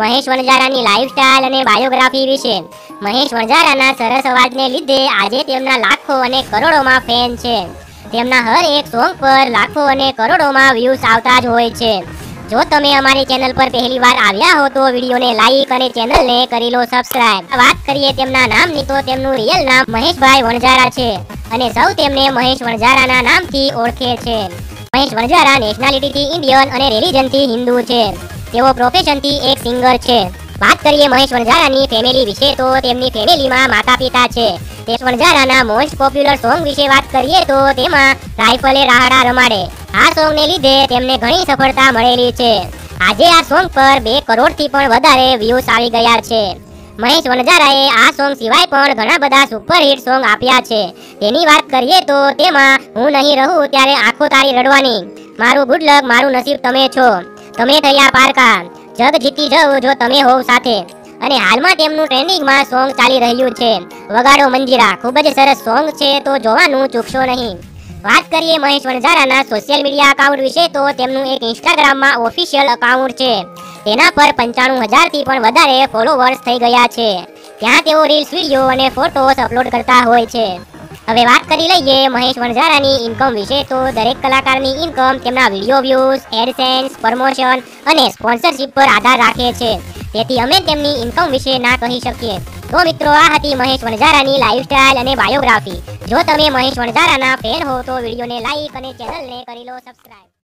મહેશ વણજારાની લાઇફસ્ટાઇલ અને બાયોગ્રાફી વિશે. મહેશ વણજારાના સરસ અવાજને લીધે આજે તેમના લાખો અને કરોડોમાં ફેન છે. તેમના હર એક સોંગ પર લાખો અને કરોડોમાં વ્યૂઝ આવતા જ હોય છે. જો તમે અમારી ચેનલ પર પહેલી વાર આવ્યા હો તો વિડીયોને લાઈક અને ચેનલને કરી લો સબસ્ક્રાઇબ વાત કરીએ તેમના નામની તો તેમનું રિયલ નામ મહેશભાઈ વણજારા છે અને સૌ તેમને મહેશ વણજારાના નામથી ઓળખે છે. મહેશ વણજારા નેશનાલિટીથી ઇન્ડિયન અને રિલિજનથી હિન્દુ છે. તેઓ પ્રોફેશનથી એક સિંગર છે. વાત કરીએ મહેશ વણઝારાની ફેમિલી વિશે તો તેમની ફેમિલીમાં માતા પિતા છે. તે વણજારાના મોસ્ટ પોપ્યુલર સોંગ વિશે વાત કરીએ તો તેમાં રાઇફલે રાહડા રમાડે. આ સોંગને લીધે તેમને ઘણી સફળતા મળેલી છે. આજે આ સોંગ પર બે કરોડથી પણ વધારે વ્યૂઝ આવી ગયા છે. મહેશ વણઝારાએ આ સોંગ સિવાય પણ ઘણા બધા સુપરહિટ સોંગ આપ્યા છે. તેની વાત કરીએ તો તેમાં હું નહીં રહું ત્યારે આંખો તારી રડવાની. મારું ગુડ લક મારું નસીબ તમે છો. તમે થયા પારકા. જગ જીતી જાઓ જો તમે હોવ સાથે. અને હાલમાં તેમનું ટ્રેન્ડિંગમાં સોંગ ચાલી રહ્યું છે. વગાડો મંજીરા, ખૂબ જ સરસ સોંગ છે, તો જોવાનું ચૂકશો નહીં. વાત કરીએ મહેશ વણઝારાના સોશિયલ મીડિયા અકાઉન્ટ વિશે, તો તેમનું એક ઇન્સ્ટાગ્રામમાં ઓફિશિયલ અકાઉન્ટ છે. તેના પર પંચાણું હજારથી પણ વધારે ફોલોવર્સ થઈ ગયા છે. ત્યાં તેઓ રીલ્સ વીડિયો અને ફોટોસ અપલોડ કરતા હોય છે. હવે વાત કરી લઈએ મહેશ વણઝારાની ઇન્કમ વિશે. તો દરેક કલાકારની ઇન્કમ તેમના વીડિયો વ્યૂઝ એડસેન્સ પ્રમોશન અને સ્પોન્સરશિપ પર આધાર રાખે છે. તેથી અમે તેમની ઇન્કમ વિશે ના કહી શકીએ. તો મિત્રો, આ હતી મહેશ વણઝારાની લાઈફસ્ટાઈલ અને બાયોગ્રાફી જો તમે મહેશ વણઝારાના ફેન હો તો વિડીયોને લાઈક અને ચેનલને કરી લો સબસ્ક્રાઇબ